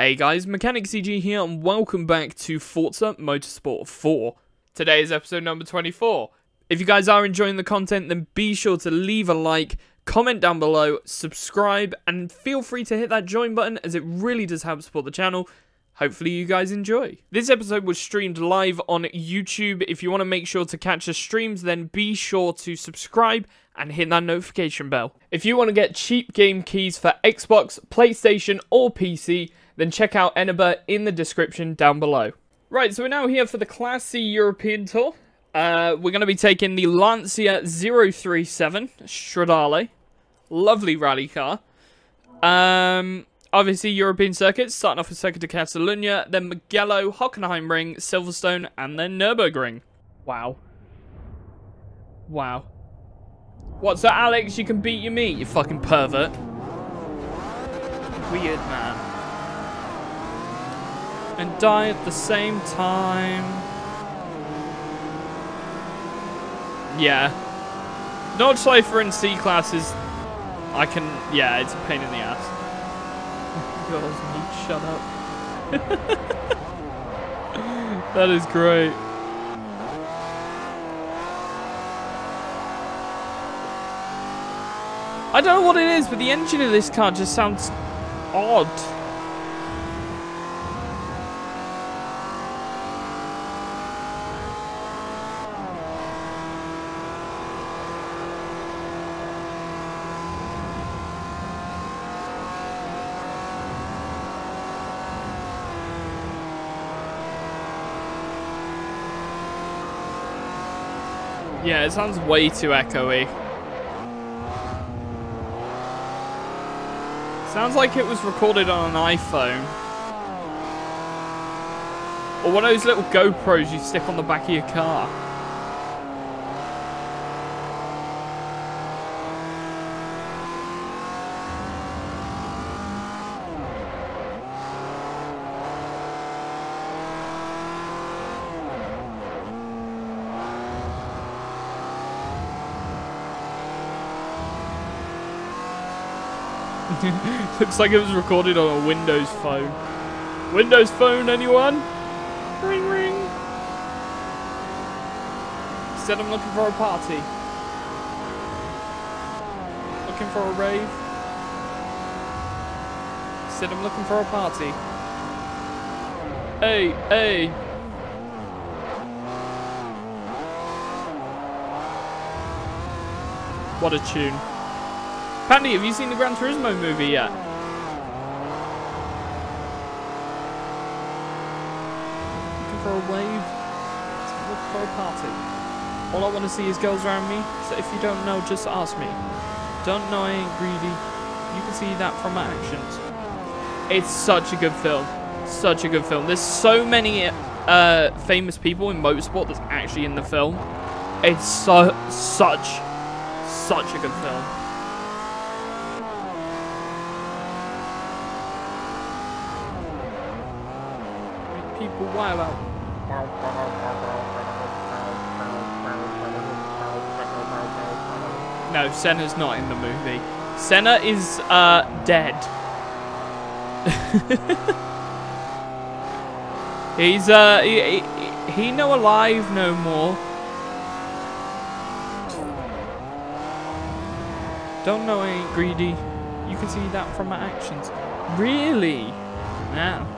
Hey guys, Mechanic CG here, and welcome back to Forza Motorsport 4. Today is episode number 24. If you guys are enjoying the content, then be sure to leave a like, comment down below, subscribe, and feel free to hit that join button as it really does help support the channel. Hopefully you guys enjoy. This episode was streamed live on YouTube. If you want to make sure to catch the streams, then be sure to subscribe and hit that notification bell. If you want to get cheap game keys for Xbox, PlayStation, or PC, then check out Eneba in the description down below. Right, so we're now here for the Class C European Tour. Uh, we're going to be taking the Lancia 037 Stradale. Lovely rally car. Um, obviously, European circuits, starting off with Circuit de Catalunya, then Mugello, Hockenheim Ring, Silverstone, and then Nürburgring. Wow. Wow. What's so Alex, you can beat your meat, you fucking pervert? Weird, man and die at the same time. Yeah. Nordschleifer in C class is... I can... Yeah, it's a pain in the ass. Girls need shut up. that is great. I don't know what it is, but the engine of this car just sounds odd. Yeah, it sounds way too echoey. Sounds like it was recorded on an iPhone. Or one of those little GoPros you stick on the back of your car. Looks like it was recorded on a Windows phone. Windows phone, anyone? Ring, ring. Said I'm looking for a party. Looking for a rave. Said I'm looking for a party. Hey, hey. What a tune. Pandy, have you seen the Gran Turismo movie yet? Looking for a wave? Looking for a party. All I want to see is girls around me, so if you don't know, just ask me. Don't know I ain't greedy. You can see that from my actions. It's such a good film. Such a good film. There's so many uh, famous people in motorsport that's actually in the film. It's so such, such a good film. People wow out. No, Senna's not in the movie. Senna is uh, dead. He's uh he, he, he no alive no more. Don't know ain't greedy. You can see that from my actions. Really? Man.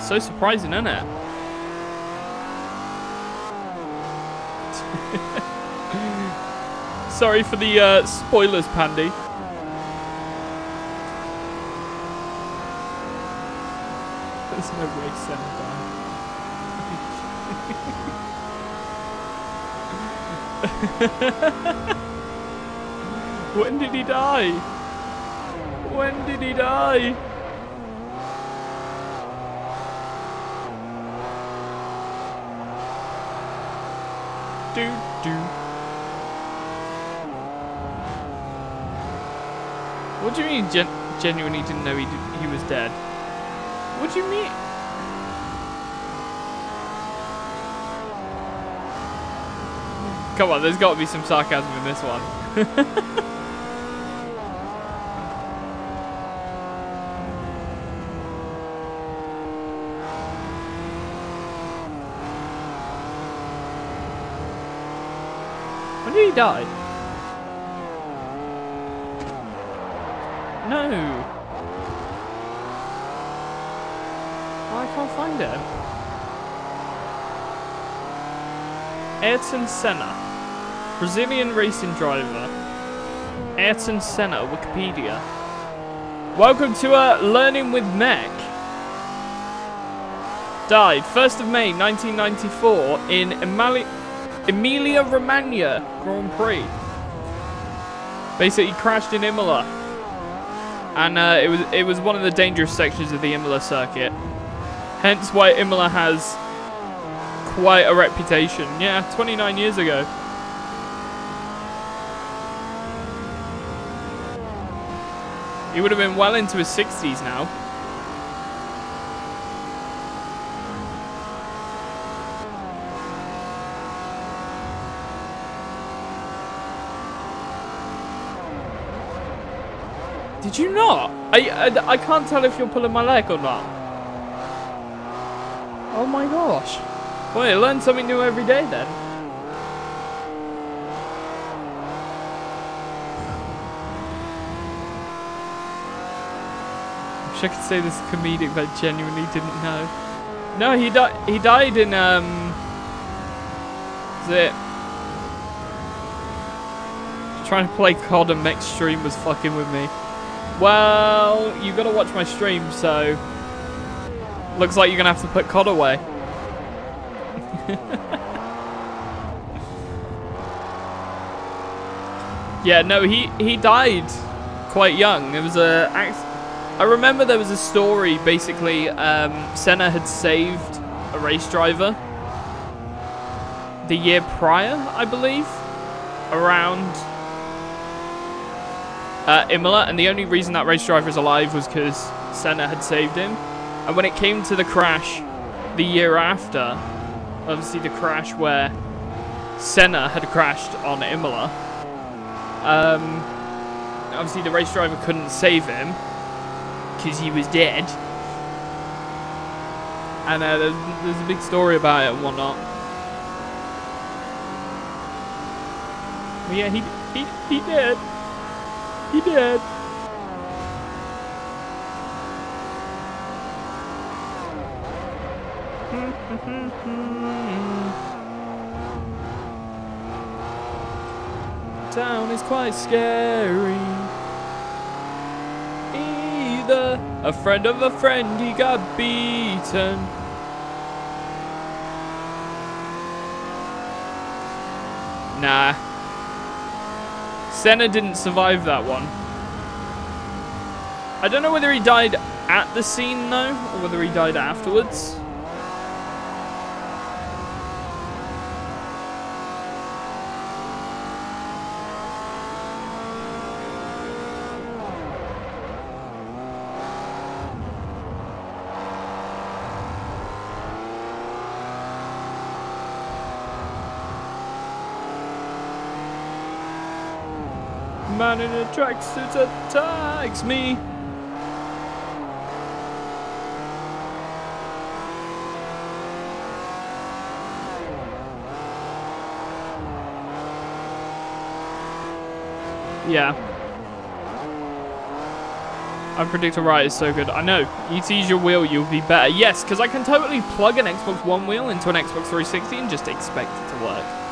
So surprising, isn't it? Sorry for the uh, spoilers, Pandy. There's no died. when did he die? When did he die? Do do. What do you mean gen genuinely didn't know he, he was dead? What do you mean? Come on, there's got to be some sarcasm in this one. die? No. I can't find him. Ayrton Senna. Brazilian racing driver. Ayrton Senna, Wikipedia. Welcome to uh, Learning with Mech. Died 1st of May 1994 in Emali Emilia Romagna Grand Prix. Basically crashed in Imola. And uh, it was it was one of the dangerous sections of the Imola circuit. Hence why Imola has quite a reputation. Yeah, 29 years ago. He would have been well into his 60s now. Did you not? I, I, I can't tell if you're pulling my leg or not. Oh my gosh. Well, you learn something new every day then. I wish I could say this is comedic, but I genuinely didn't know. No, he died. He died in um. Is it? Trying to play COD and Mech stream was fucking with me. Well, you've gotta watch my stream, so looks like you're gonna have to put COD away. yeah, no, he he died quite young. It was a I remember there was a story, basically, um, Senna had saved a race driver the year prior, I believe, around uh, Imola, and the only reason that race driver is alive was because Senna had saved him. And when it came to the crash the year after, obviously the crash where Senna had crashed on Imola, um, obviously the race driver couldn't save him, because he was dead. And uh, there's, there's a big story about it and whatnot. But yeah, he he he did. He did. Town is quite scary either. A friend of a friend, he got beaten. Nah. Senna didn't survive that one. I don't know whether he died at the scene though, or whether he died afterwards. man in a tracksuit attacks me. Yeah. Unpredictable right is so good. I know. You tease your wheel, you'll be better. Yes, because I can totally plug an Xbox One wheel into an Xbox 360 and just expect it to work.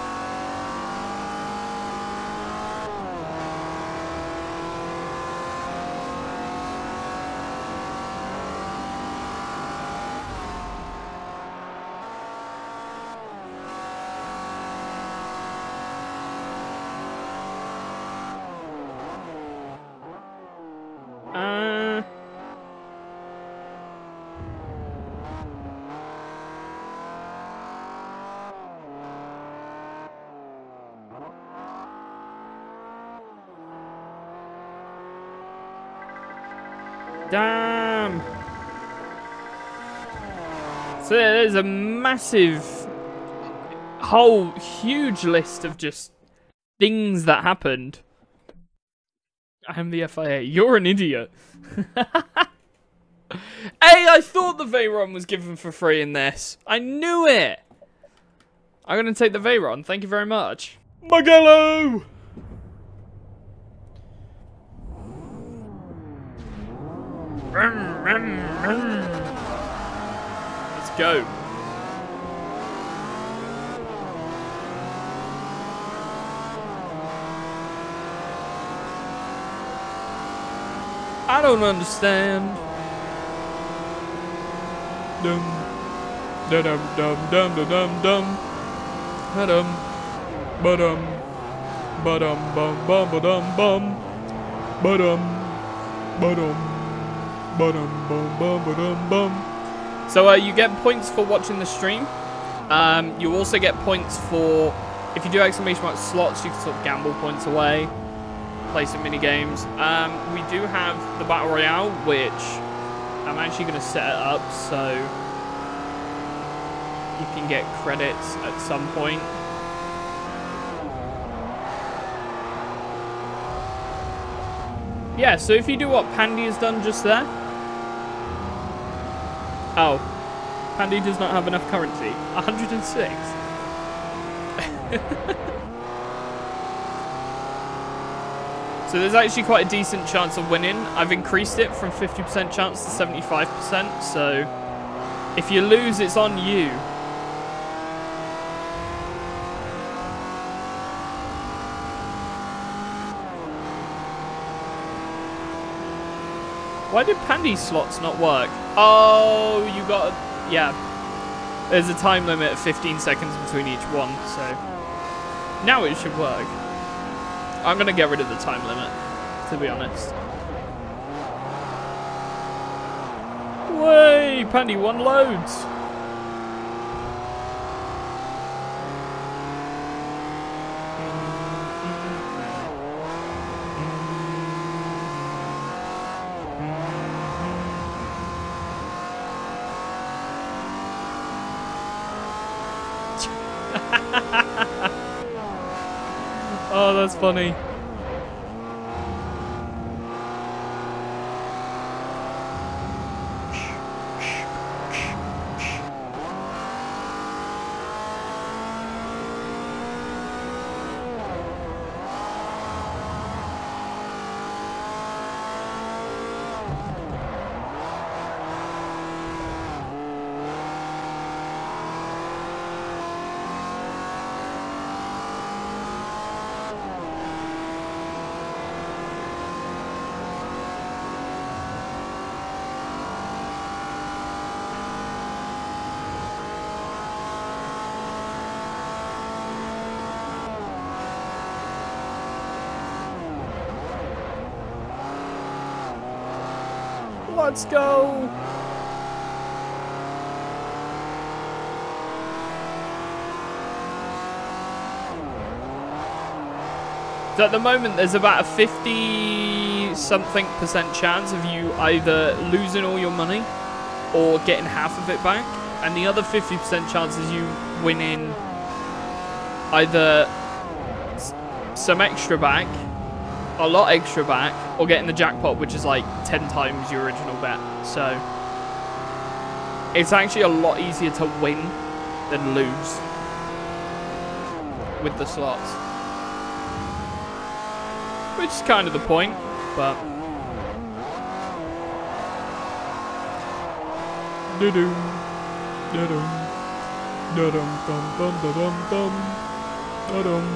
Damn! So there's a massive, whole huge list of just things that happened. I am the FIA. You're an idiot. hey, I thought the Veyron was given for free in this. I knew it. I'm going to take the Veyron. Thank you very much. Mugello! Let's go. I don't understand. Dum, da dum dum dum da dum dum, da dum, ba dum, ba dum bum bum ba dum bum, ba dum, ba dum, So uh, you get points for watching the stream. Um, you also get points for if you do exclamation mark slots. You can sort of gamble points away play some mini games. Um, we do have the battle royale, which I'm actually going to set it up so you can get credits at some point. Yeah, so if you do what Pandy has done just there. Oh, Pandy does not have enough currency. 106. So there's actually quite a decent chance of winning. I've increased it from 50% chance to 75%, so if you lose, it's on you. Why did Pandy slots not work? Oh, you got... Yeah. There's a time limit of 15 seconds between each one, so... Now it should work. I'm going to get rid of the time limit, to be honest. Way, Pandy one loads. oh, that's funny. Let's go. So at the moment, there's about a 50 something percent chance of you either losing all your money or getting half of it back. And the other 50% chance is you winning either some extra back, a lot extra back, or getting the jackpot, which is like 10 times your original bet. So it's actually a lot easier to win than lose with the slots. Which is kind of the point, but... Do do da dum da dum dum dum da dum dum da dum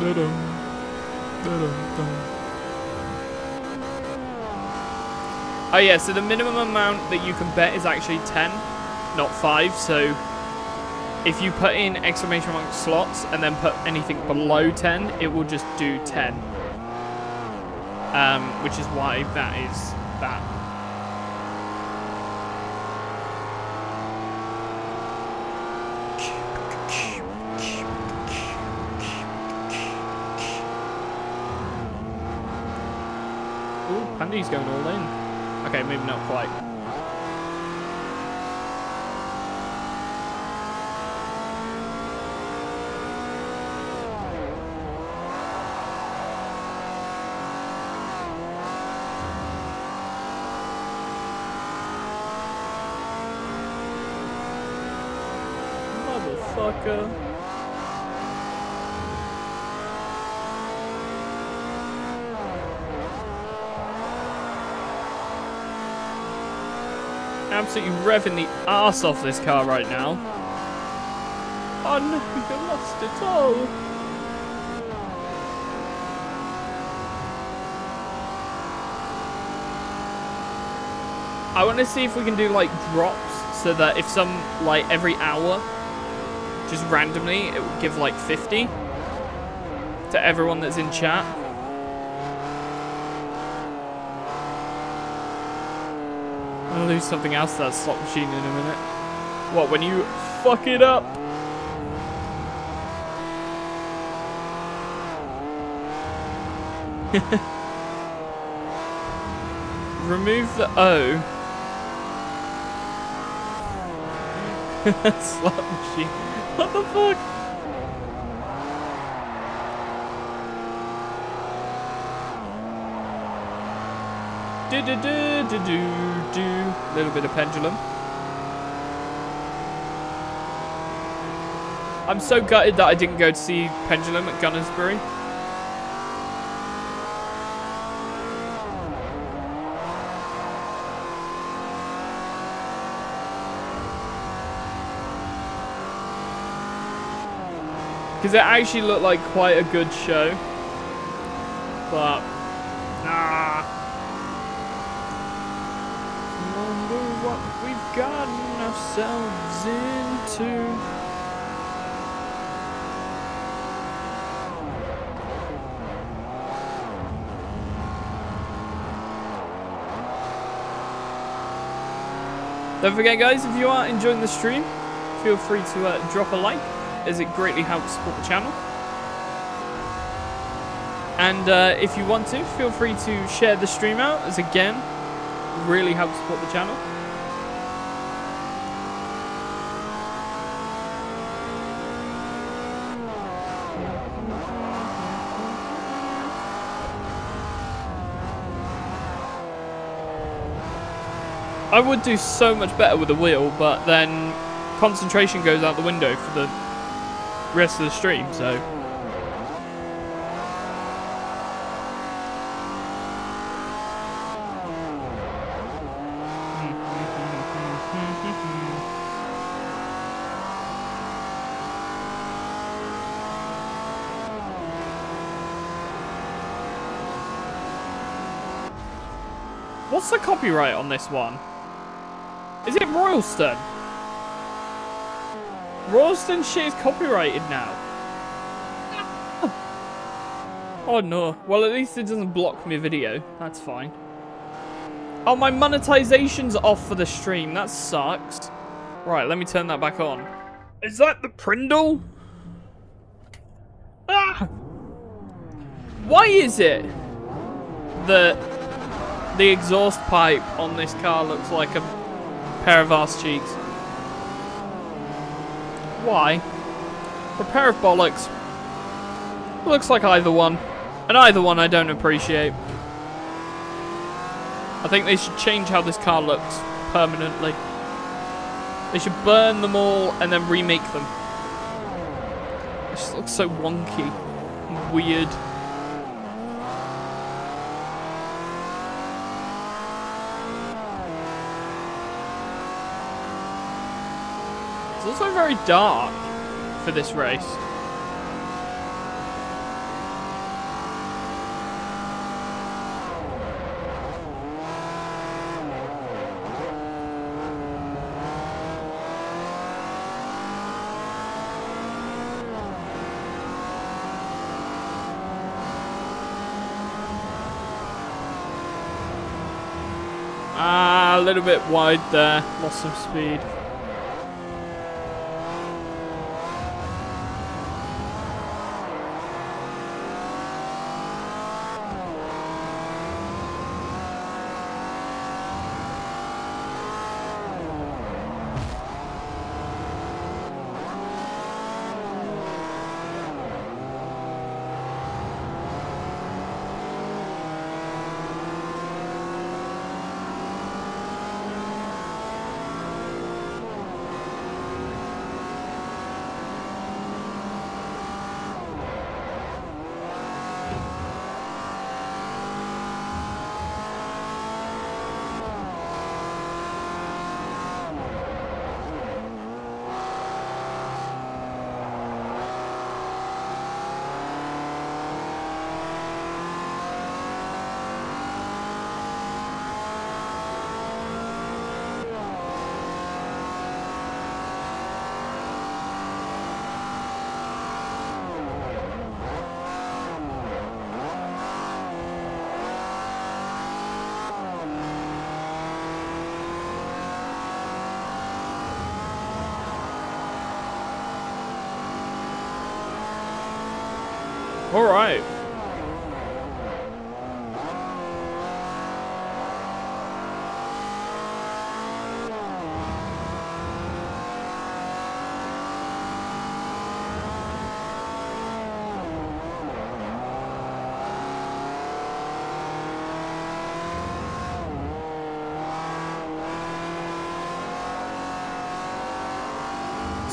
da dum da dum dum. Oh yeah, so the minimum amount that you can bet is actually 10, not 5, so if you put in exclamation mark slots and then put anything below 10, it will just do 10. Um, which is why that is that. Ooh, Pandy's going all in. Okay, maybe not quite. Motherfucker. Absolutely revving the ass off this car right now. Oh no, you lost it all. I want to see if we can do like drops so that if some like every hour just randomly it would give like 50 to everyone that's in chat. I'll something else to that slot machine in a minute. What, when you fuck it up? Remove the O. slot machine. What the fuck? Do do do do do do. Little bit of pendulum. I'm so gutted that I didn't go to see Pendulum at Gunnersbury. Because it actually looked like quite a good show. But, nah. Wonder what we've gotten ourselves into. Don't forget guys, if you are enjoying the stream, feel free to uh, drop a like, as it greatly helps support the channel. And uh, if you want to, feel free to share the stream out, as again, really helps support the channel. I would do so much better with a wheel, but then concentration goes out the window for the rest of the stream, so... What's the copyright on this one? Is it Royalston? Royalston shit is copyrighted now. Oh no. Well, at least it doesn't block me video. That's fine. Oh, my monetization's off for the stream. That sucks. Right, let me turn that back on. Is that the Prindle? Ah! Why is it that the exhaust pipe on this car looks like a pair of ass cheeks. Why? A pair of bollocks. Looks like either one. And either one I don't appreciate. I think they should change how this car looks permanently. They should burn them all and then remake them. It just looks so wonky. Weird. Also very dark for this race. Ah, a little bit wide there. Lost some speed.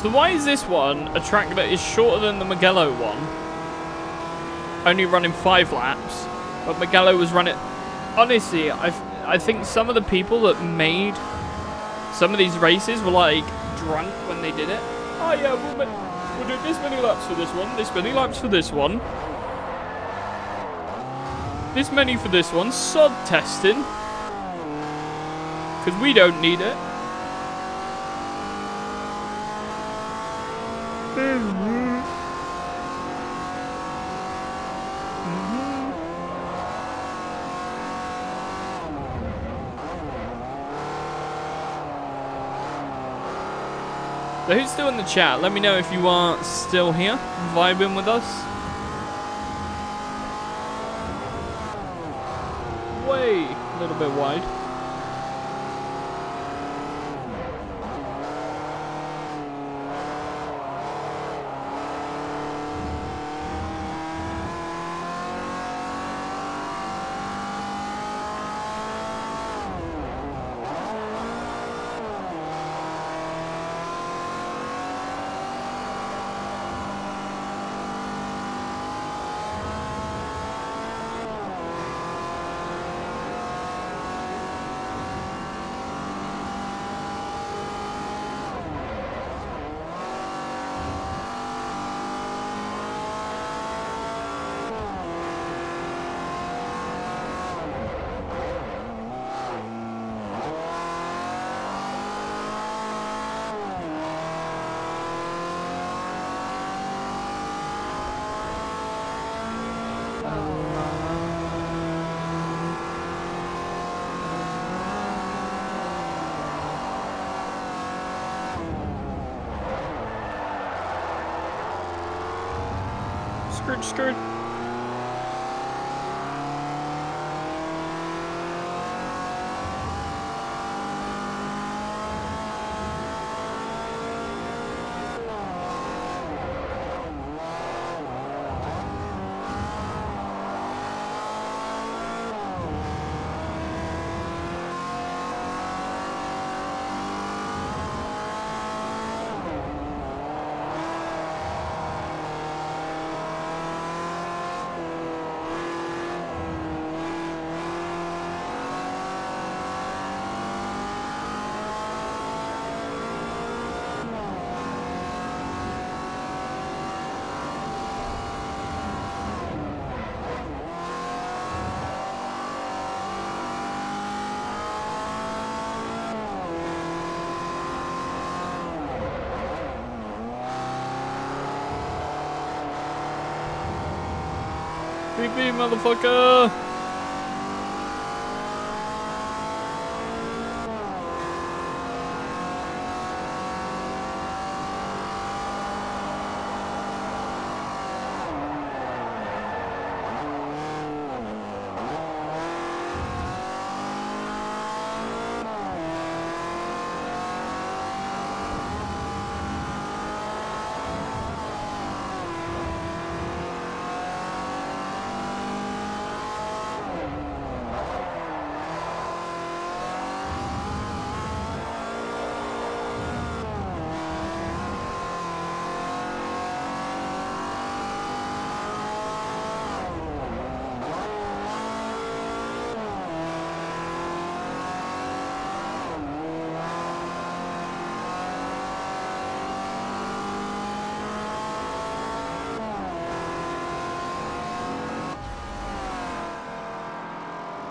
So why is this one a track that is shorter than the Mugello one? Only running five laps, but Mugello was running... Honestly, I, I think some of the people that made some of these races were like drunk when they did it. Oh yeah, we'll, we'll do this many laps for this one, this many laps for this one. This many for this one, sod testing. Because we don't need it. So who's still in the chat? Let me know if you are still here, vibing with us. Way a little bit wide. Skirt, skirt. PP, motherfucker!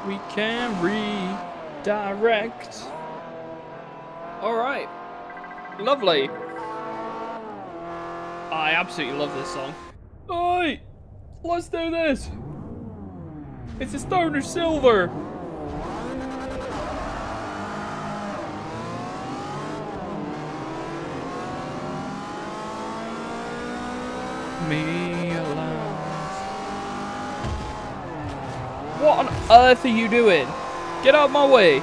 We can redirect. Alright. Lovely. I absolutely love this song. Oi! Let's do this! It's a Stoner Silver! Me alive. What on earth are you doing? Get out of my way.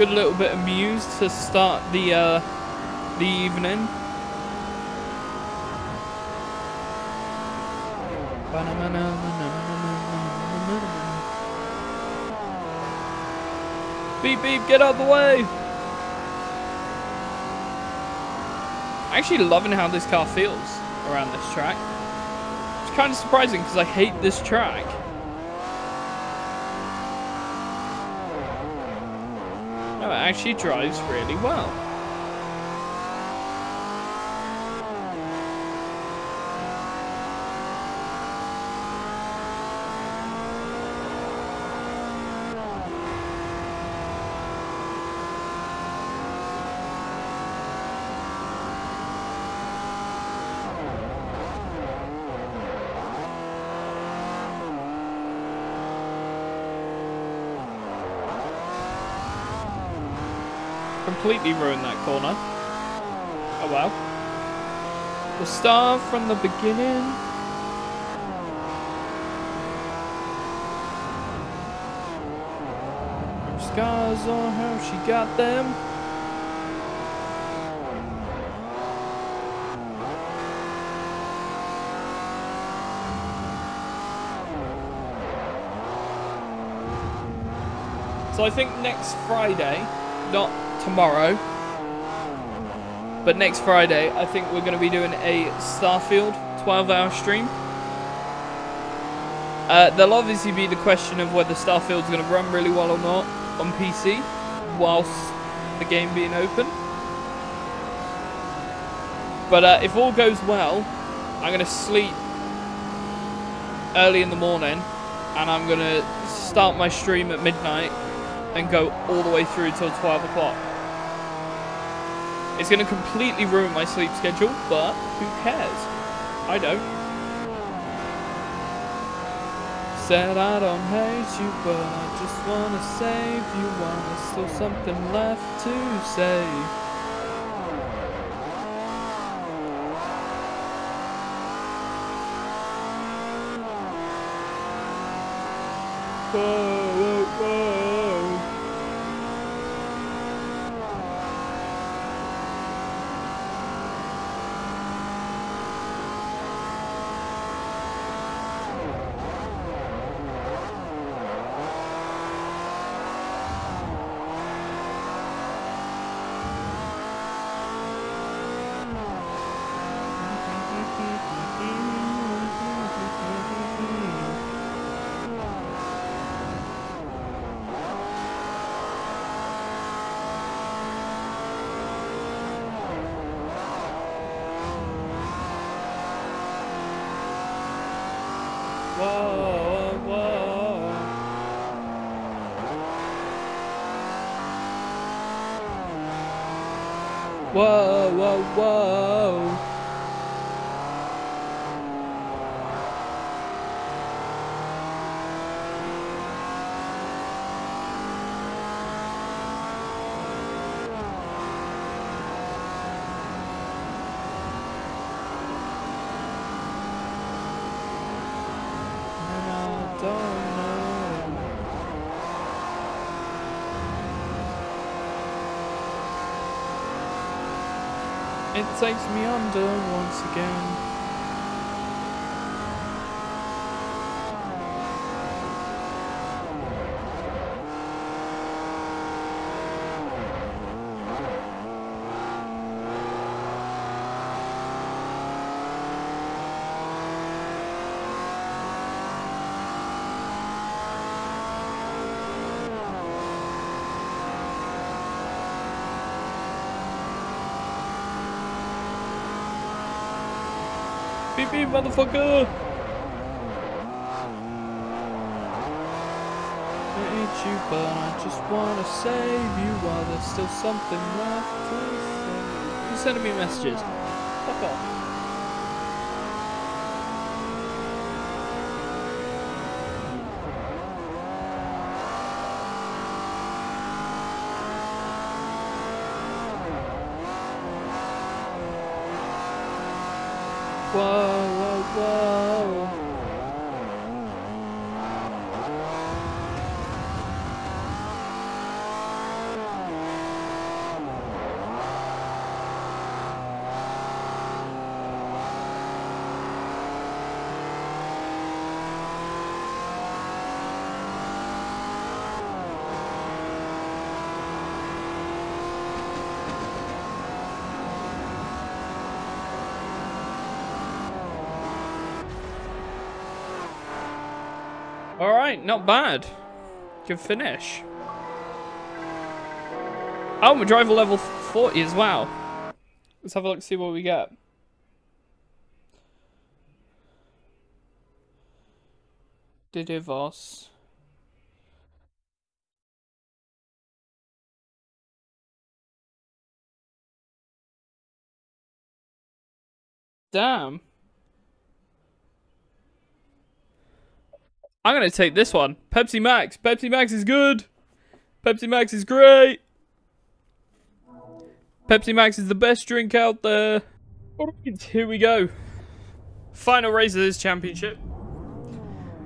Good little bit of Muse to start the uh, the evening. Beep beep, get out of the way! I'm Actually loving how this car feels around this track. It's kind of surprising because I hate this track. No, it actually drives really well. Completely ruined that corner. Oh well. We'll start from the beginning. Her scars on her, she got them. So I think next Friday, not tomorrow. But next Friday, I think we're going to be doing a Starfield 12-hour stream. Uh, there'll obviously be the question of whether Starfield's going to run really well or not on PC whilst the game being open. But uh, if all goes well, I'm going to sleep early in the morning and I'm going to start my stream at midnight and go all the way through till 12 o'clock. It's going to completely ruin my sleep schedule, but who cares? I don't. Said I don't hate you, but I just want to save you there's still something left to say. Whoa, whoa, whoa. Whoa, whoa. Whoa, whoa, whoa. It takes me under once again. Beep, motherfucker! I hate you, but I just wanna save you while there's still something left to say. You're sending me messages. Fuck off. Whoa, whoa, whoa. Not bad. Good finish. Oh, my driver level 40 as well. Let's have a look, see what we get. Didivos. Damn. I'm going to take this one. Pepsi Max. Pepsi Max is good. Pepsi Max is great. Pepsi Max is the best drink out there. Alright, here we go. Final race of this championship.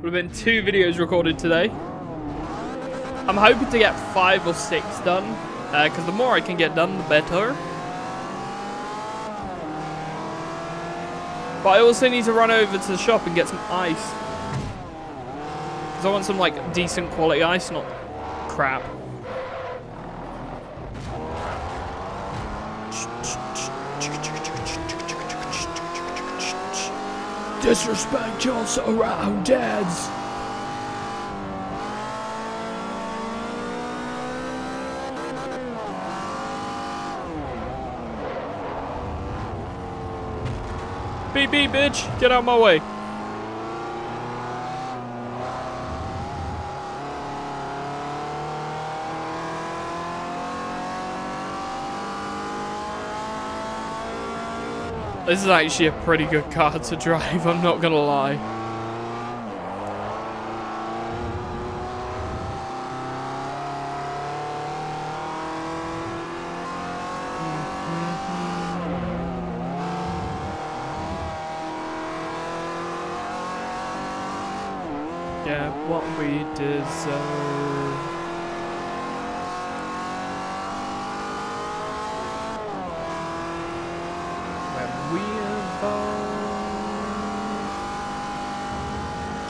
Would have been two videos recorded today. I'm hoping to get five or six done. Because uh, the more I can get done, the better. But I also need to run over to the shop and get some ice. I want some, like, decent quality ice, not crap. Disrespect your surroundings! Beep beep, bitch! Get out my way! This is actually a pretty good car to drive, I'm not gonna lie. Get what we deserve. we evolve,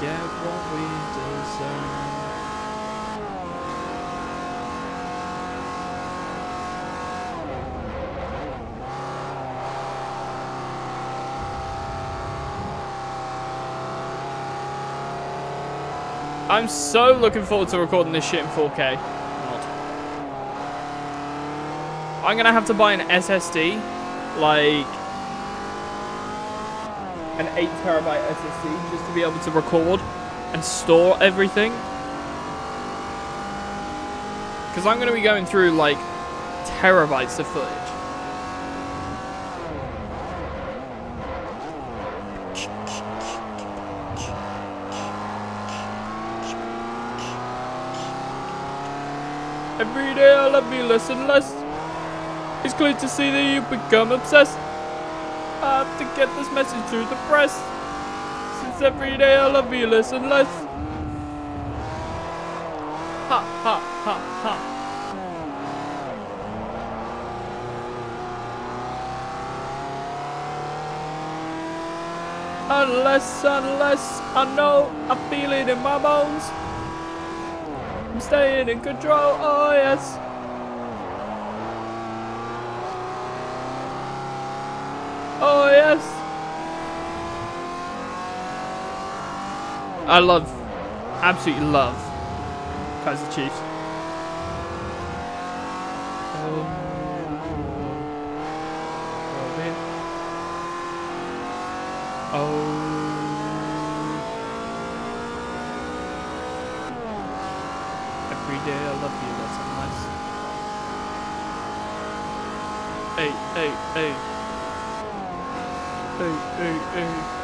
get what we deserve. I'm so looking forward to recording this shit in 4K. Not. I'm gonna have to buy an SSD, like an 8 terabyte SSD just to be able to record and store everything. Because I'm going to be going through like terabytes of footage. Every day I love you less and less. It's clear to see that you've become obsessed. I have to get this message through the press. Since every day I love you less and less. Ha ha ha ha. Unless, unless I know I feel it in my bones. Staying in control, oh yes. Oh yes. I love, absolutely love Kaiser Chiefs. Um, Oh. Every day I love you, that's so nice. Hey, hey, hey. Hey, hey, hey.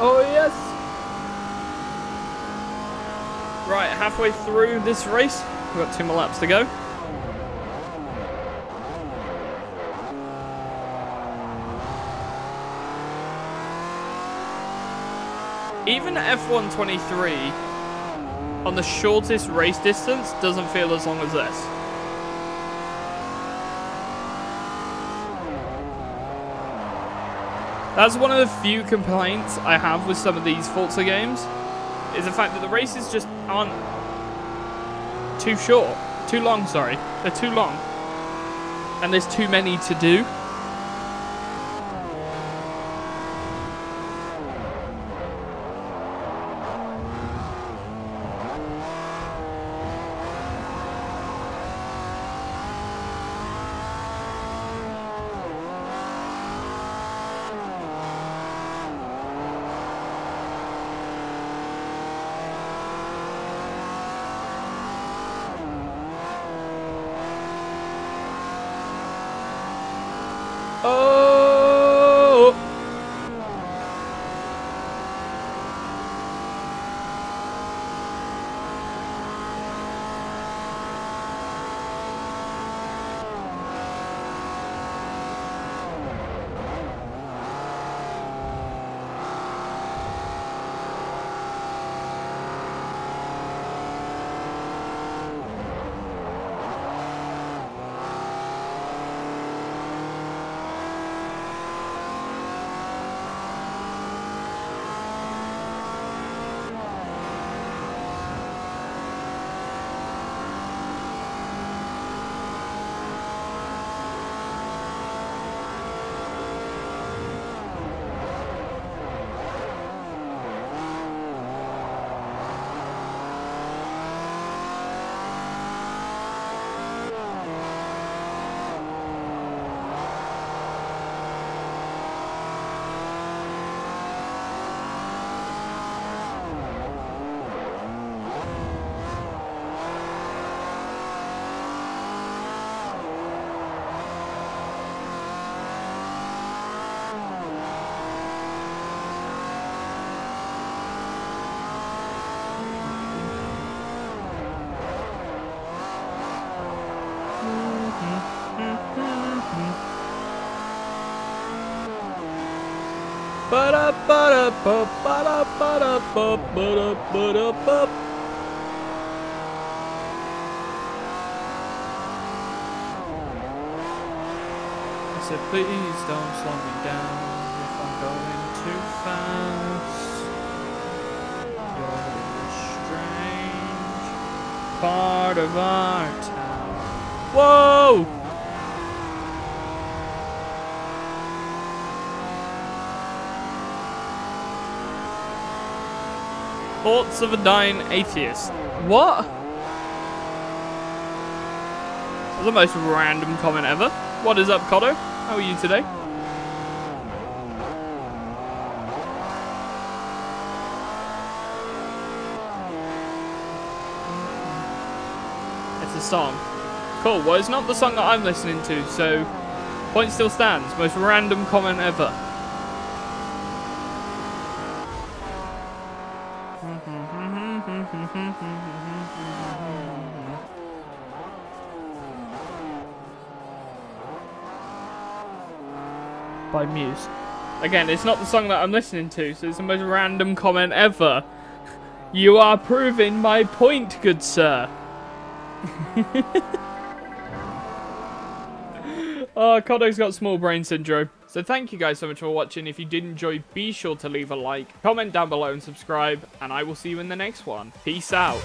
Oh yes! Right, halfway through this race. We've got two more laps to go. Even F123 on the shortest race distance doesn't feel as long as this. That's one of the few complaints I have with some of these Forza games, is the fact that the races just aren't too short, too long, sorry. They're too long. And there's too many to do. I said, please don't slow me down if I'm going too fast. You're a strange part of our town. Whoa! Thoughts of a dying atheist. What? That's the most random comment ever. What is up, Cotto? How are you today? It's a song. Cool, well it's not the song that I'm listening to, so point still stands. Most random comment ever. By Muse. Again, it's not the song that I'm listening to, so it's the most random comment ever. You are proving my point, good sir. oh, Kodo's got small brain syndrome. So thank you guys so much for watching. If you did enjoy, be sure to leave a like, comment down below and subscribe. And I will see you in the next one. Peace out.